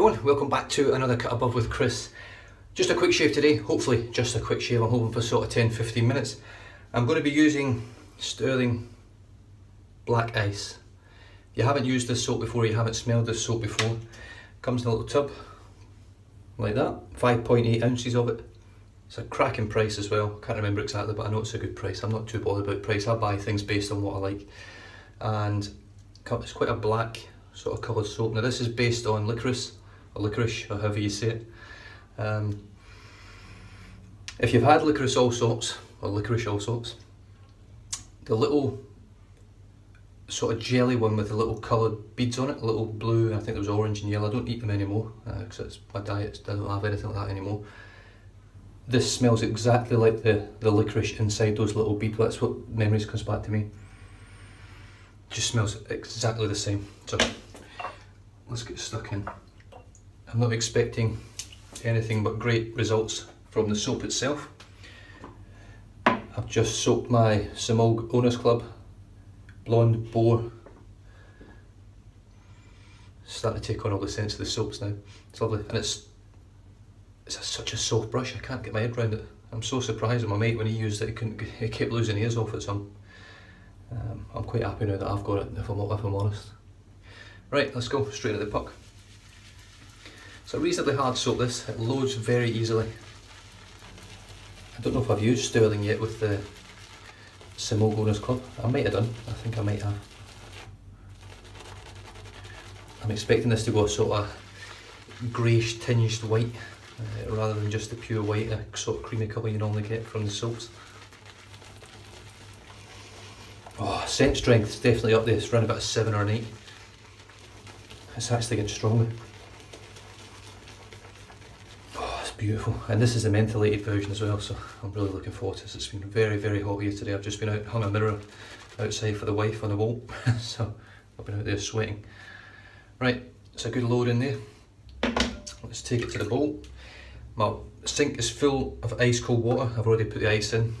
everyone, welcome back to another Cut Above with Chris. Just a quick shave today, hopefully just a quick shave, I'm hoping for sort of 10-15 minutes. I'm going to be using Stirling Black Ice. If you haven't used this soap before, you haven't smelled this soap before, comes in a little tub, like that, 5.8 ounces of it. It's a cracking price as well, can't remember exactly but I know it's a good price, I'm not too bothered about price, I buy things based on what I like. And it's quite a black sort of coloured soap. Now this is based on licorice, or licorice, or however you say it. Um, if you've had licorice all sorts, or licorice all sorts, the little sort of jelly one with the little coloured beads on it, a little blue, I think there was orange and yellow, I don't eat them anymore, because uh, my diet doesn't have anything like that anymore. This smells exactly like the, the licorice inside those little beads, that's what memories comes back to me. Just smells exactly the same. So let's get stuck in. I'm not expecting anything but great results from the soap itself. I've just soaked my Semogue Owners Club Blonde Boar. Starting to take on all the scents of the soaps now. It's lovely and it's it's a, such a soft brush. I can't get my head around it. I'm so surprised at my mate when he used it. He. He kept losing ears off it. So I'm, um, I'm quite happy now that I've got it. If I'm if I'm honest. Right, let's go straight at the puck. It's a reasonably hard soap this, it loads very easily. I don't know if I've used Stirling yet with the Semogue Owners Club. I might have done, I think I might have. I'm expecting this to go sort of greyish tinged white uh, rather than just the pure white, a sort of creamy colour you normally get from the soaps. Oh, scent strength is definitely up there, it's around about a 7 or an 8. It's actually getting stronger. Oh, it's beautiful. And this is a mentholated version as well, so I'm really looking forward to this. It's been very, very hot here today. I've just been out, hung a mirror outside for the wife on the wall, so I've been out there sweating. Right, it's a good load in there. Let's take it to the bowl. My sink is full of ice cold water. I've already put the ice in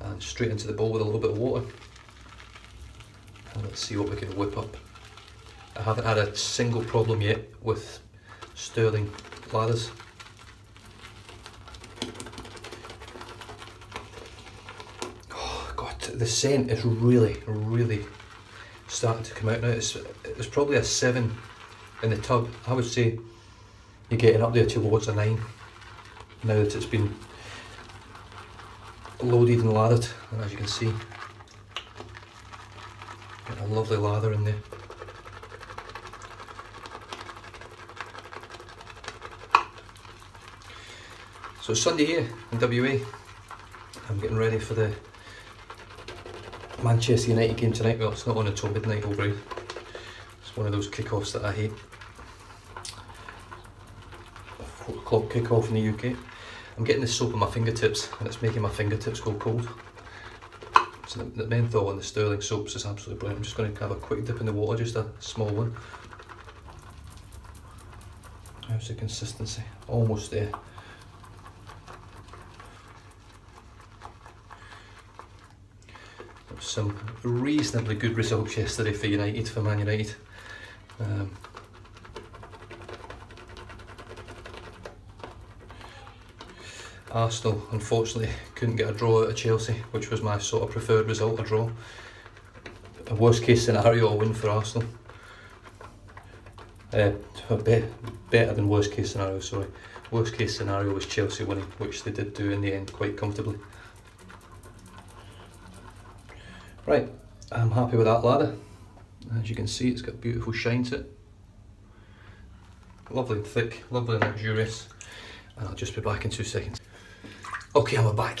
and straight into the bowl with a little bit of water. And let's see what we can whip up. I haven't had a single problem yet with Stirling lathers. Oh god, the scent is really, really starting to come out now. It's, it's probably a 7 in the tub. I would say you're getting up there towards a 9 now that it's been loaded and lathered and as you can see got a lovely lather in there So Sunday here in WA. I'm getting ready for the Manchester United game tonight. Well, it's not on until midnight over here. It's one of those kickoffs that I hate. Four o'clock kickoff in the UK. I'm getting this soap on my fingertips and it's making my fingertips go cold. So the, the menthol and the Stirling soaps is absolutely brilliant. I'm just going to have a quick dip in the water, just a small one. How's the consistency? Almost there. Some reasonably good results yesterday for United, for Man United. Um, Arsenal unfortunately couldn't get a draw out of Chelsea, which was my sort of preferred result, a draw. A worst case scenario, a win for Arsenal. Uh, be better than worst case scenario, sorry. Worst case scenario was Chelsea winning, which they did do in the end quite comfortably. Right, I'm happy with that ladder. As you can see, it's got beautiful shine to it. Lovely and thick, lovely and luxurious. And I'll just be back in two seconds. Okay, I'm back.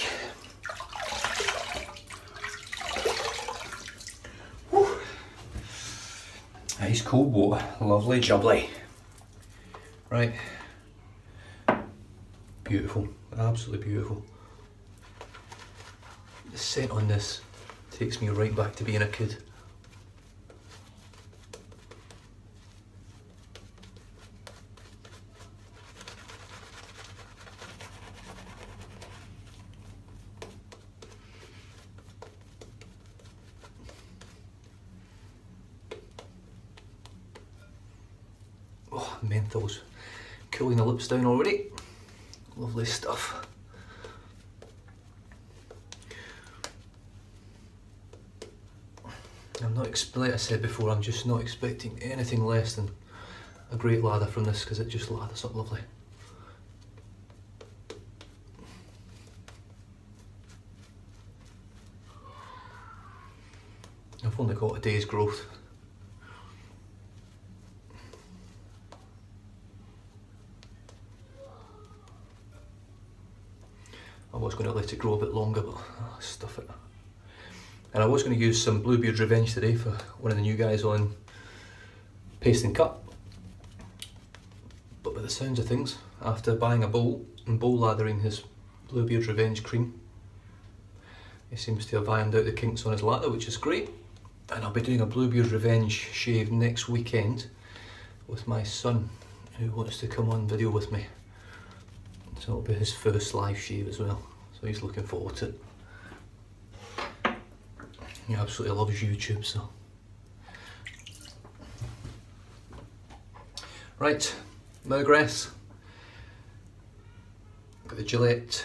Whew. Nice cold water, lovely jubbly. Right, beautiful, absolutely beautiful. The scent on this Takes me right back to being a kid. Oh, menthol's cooling the lips down already. Lovely stuff. I'm not, like I said before, I'm just not expecting anything less than a great lather from this because it just lathers up lovely. I've only got a day's growth. I was going to let it grow a bit longer, but oh, stuff it. And I was going to use some Bluebeard Revenge today for one of the new guys on Paste and Cut. But by the sounds of things, after buying a bowl and bowl lathering his Bluebeard Revenge cream, he seems to have ironed out the kinks on his lather, which is great. And I'll be doing a Bluebeard Revenge shave next weekend with my son, who wants to come on video with me. So it'll be his first live shave as well. So he's looking forward to it. He absolutely loves YouTube, so. Right, Mowgrass. Got the Gillette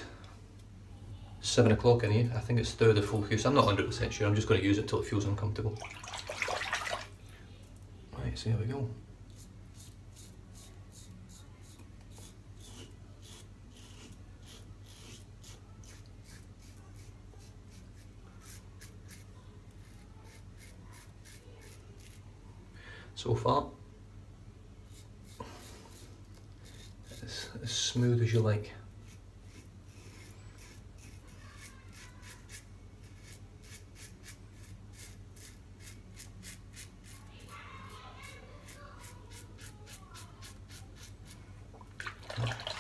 7 o'clock in here. I think it's third of full use. I'm not 100% sure, I'm just going to use it until it feels uncomfortable. Right, so here we go. So far. It's as smooth as you like.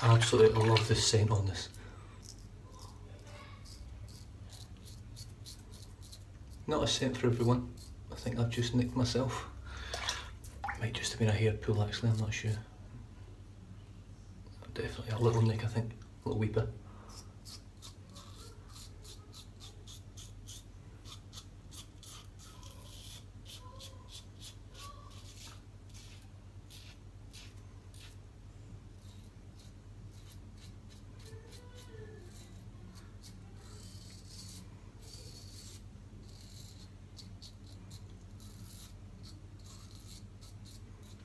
I absolutely love the scent on this. Not a scent for everyone. I think I've just nicked myself. Have been a hair pull actually, I'm not sure. Definitely a little nick I think, a little weeper.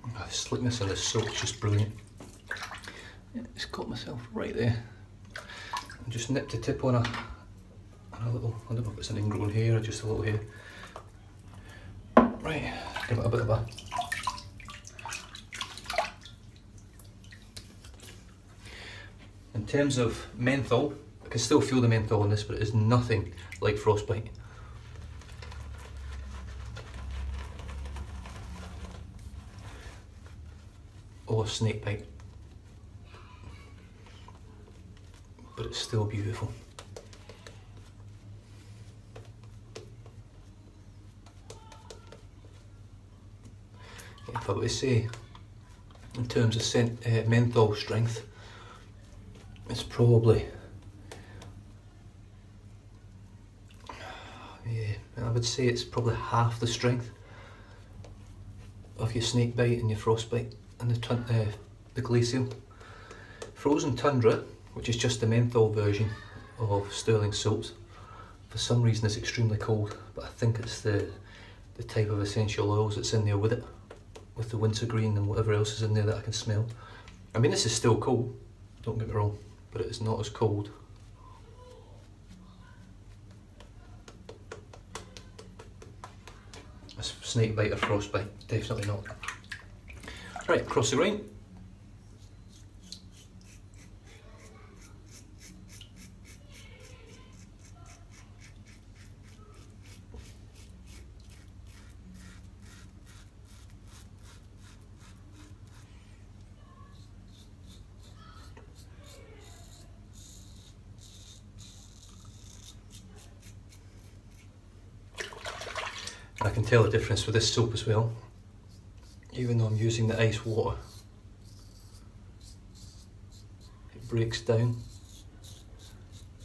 Oh, the slickness of the soap is just brilliant. Yeah, just caught myself right there. I just nipped the tip on a, on a little, I don't know if it's an ingrown hair or just a little hair. Right, give it a bit of a In terms of menthol, I can still feel the menthol on this, but it is nothing like frostbite. Snake bite. But it's still beautiful. If I were to say, in terms of scent, uh, menthol strength, it's probably, yeah, I would say it's probably half the strength of your snake bite and your frostbite and the, uh, the glacial. Frozen Tundra, which is just the menthol version of Stirling soaps, for some reason it's extremely cold, but I think it's the, the type of essential oils that's in there with it, with the wintergreen and whatever else is in there that I can smell. I mean this is still cold, don't get me wrong, but it is not as cold. Snake bite or frostbite, definitely not. Right, across the grain. I can tell the difference with this soap as well even though I'm using the ice water it breaks down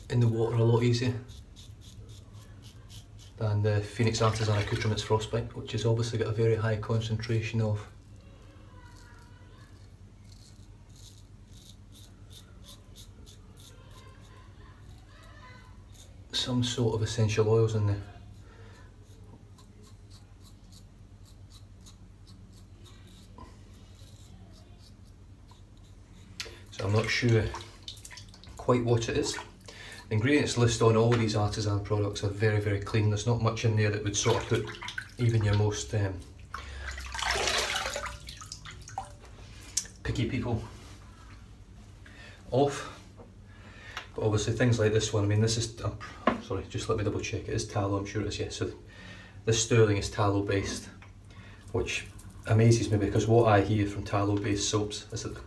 in the water a lot easier than the Phoenix Artisan Accoutrements Frostbite which has obviously got a very high concentration of some sort of essential oils in there. Sure quite what it is. The ingredients list on all these artisan products are very, very clean. There's not much in there that would sort of put even your most um, picky people off. But obviously things like this one, I mean this is, I'm sorry, just let me double check, it is tallow, I'm sure it is, yes. So this Stirling is tallow based, which amazes me because what I hear from tallow based soaps is that they're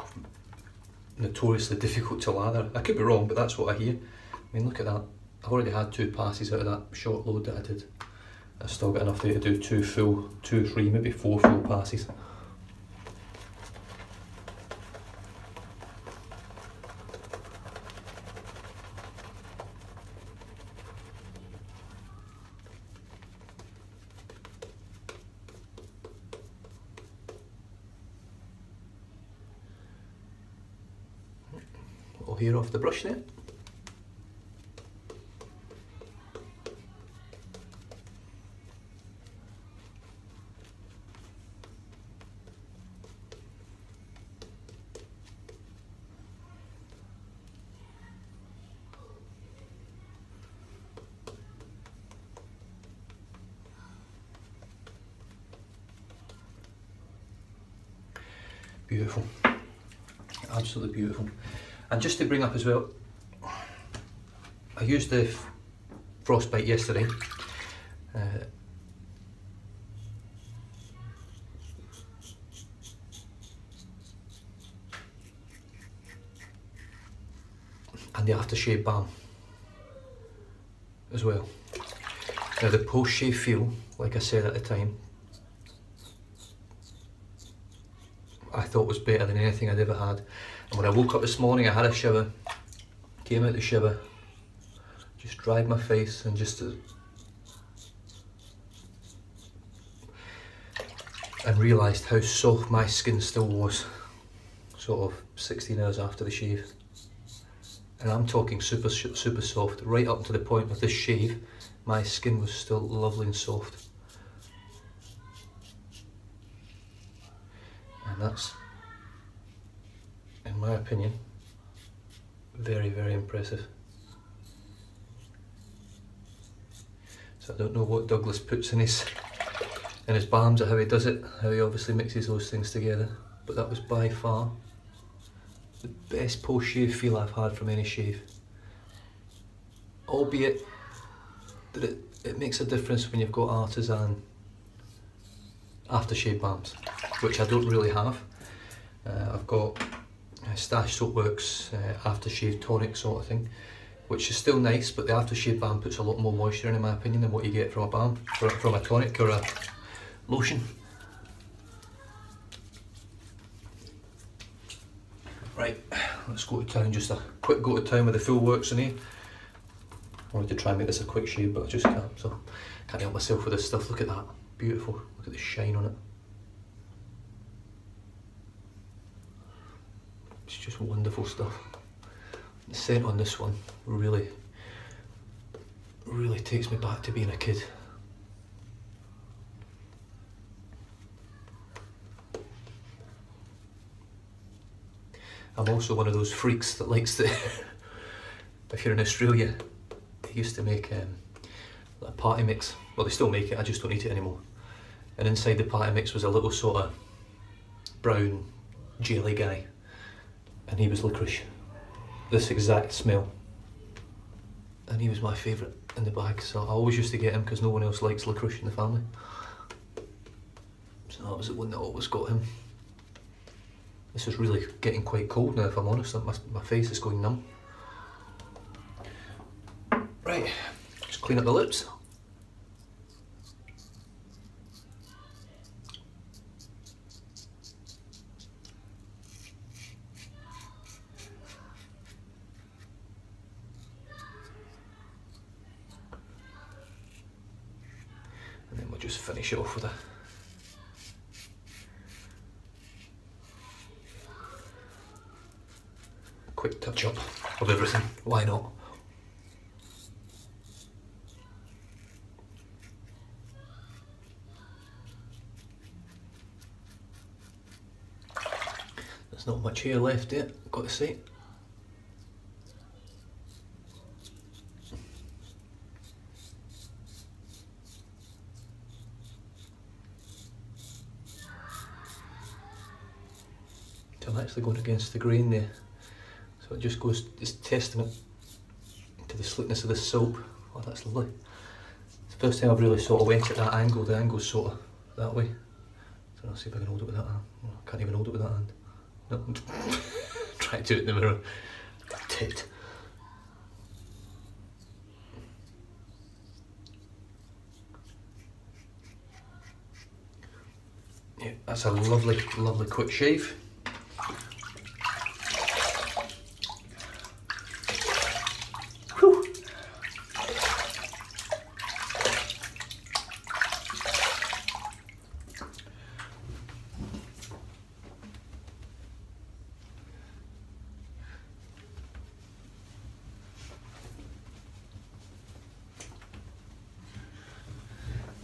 notoriously difficult to lather. I could be wrong, but that's what I hear. I mean, look at that. I've already had two passes out of that short load that I did. I've still got enough there to do two full, two, three, maybe four full passes. Hair off the brush there. Beautiful. Absolutely beautiful. And just to bring up as well, I used the frostbite yesterday. Uh, and the aftershave balm as well. Now the post shave feel, like I said at the time, I thought was better than anything I'd ever had. And when I woke up this morning, I had a shower, came out the shower, just dried my face and just and realised how soft my skin still was, sort of 16 hours after the shave. And I'm talking super, super soft, right up to the point of this shave, my skin was still lovely and soft. That's, in my opinion, very, very impressive. So I don't know what Douglas puts in his in his balms or how he does it, how he obviously mixes those things together. But that was by far the best post shave feel I've had from any shave. Albeit that it, it makes a difference when you've got artisan aftershave balms, which I don't really have. Uh, I've got Stash Soapworks uh, aftershave tonic sort of thing, which is still nice, but the aftershave balm puts a lot more moisture in, in my opinion, than what you get from a balm, from a tonic or a lotion. Right, let's go to town, just a quick go to town with the full works in here. I wanted to try and make this a quick shave, but I just can't, so can't help myself with this stuff. Look at that, beautiful. Look at the shine on it. It's just wonderful stuff. The scent on this one really, really takes me back to being a kid. I'm also one of those freaks that likes to, if you're in Australia, they used to make um, a party mix. Well, they still make it, I just don't eat it anymore. And inside the party mix was a little sort of brown jelly guy. And he was licorice. This exact smell. And he was my favourite in the bag, so I always used to get him because no one else likes licorice in the family. So that was the one that always got him. This is really getting quite cold now if I'm honest, my, my face is going numb. Right, just clean up the lips. shoulder. Quick touch up of everything, why not? There's not much hair left yet, got to say. Actually going against the grain there. So it just goes, it's testament to the slickness of the soap. Oh, that's lovely. It's the first time I've really sort of went at that angle. The angle's sort of that way. So I'll see if I can hold it with that hand. Oh, I can't even hold it with that hand. No. Try to do it in the mirror. Tit. Yeah, that's a lovely, lovely quick shave.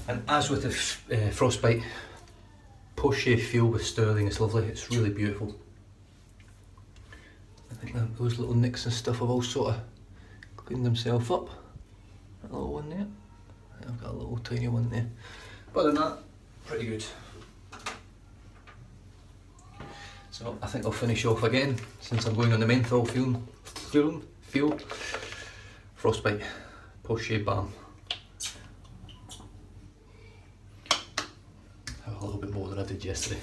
And as with the uh, frostbite, shave feel with Stirling is lovely, it's really beautiful. I think those little nicks and stuff have all sort of cleaned themselves up. A little one there, I've got a little tiny one there. But other than that, pretty good. So I think I'll finish off again, since I'm going on the menthol film, film, fuel, frostbite, shave balm. A little bit more than I did yesterday.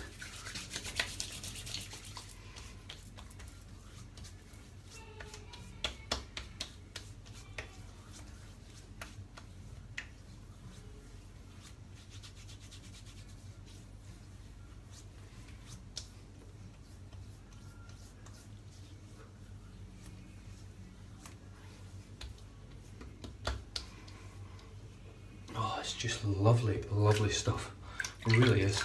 Oh, it's just lovely, lovely stuff. It really is.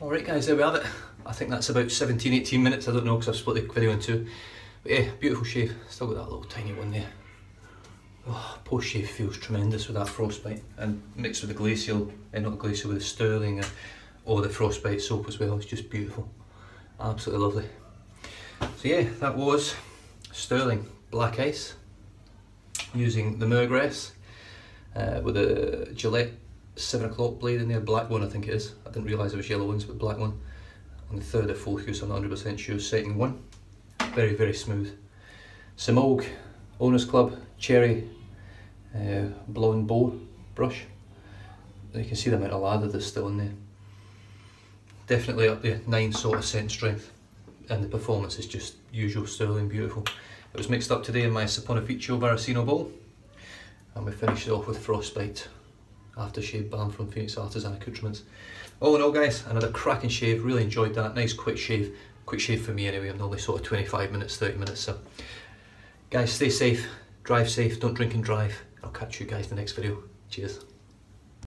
Alright guys, there we have it. I think that's about 17, 18 minutes, I don't know because I've split the video in two. But yeah, beautiful shave. Still got that little tiny one there. Oh, post shave feels tremendous with that frostbite and mixed with the glacial, and eh, not glacial with the Stirling or the frostbite soap as well. It's just beautiful. Absolutely lovely. So yeah, that was Stirling black ice using the Murgress uh, with a Gillette 7 o'clock blade in there, black one I think it is. I didn't realise it was yellow ones, but black one. On the third of focus, I'm not 100% sure, setting one. Very, very smooth. Semogue Owners Club Cherry uh, Blonde Boar brush. You can see the amount of lather that's still in there. Definitely up there, 9 sort of scent strength. And the performance is just usual Stirling beautiful. It was mixed up today in my Saponificio Varesino bowl and we finish it off with Frostbite aftershave balm from Phoenix Artisan Accoutrements. All in all guys, another cracking shave, really enjoyed that, nice quick shave, quick shave for me anyway, I'm normally sort of 25 minutes, 30 minutes, so. Guys stay safe, drive safe, don't drink and drive, I'll catch you guys in the next video, cheers.